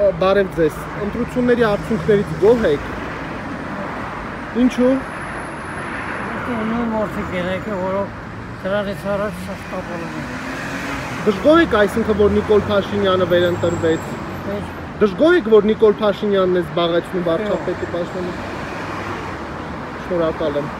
բարև ձեզ։ Ընտրությունների արդյունքներից գոհ եք։ Ինչու։ Ունու մարդիկ ելեք, որով դրանից առաջ շփոթվում են։ Դժգոհ եք այսինքն որ Նիկոլ Փաշինյանը վերընտրվեց։ Ոչ, Դժգոհ եք որ Նիկոլ Փաշինյանն է զբաղեցնում վարչապետի պաշտոնը։ Շնորհակալ եմ։